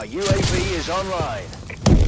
Our UAV is online.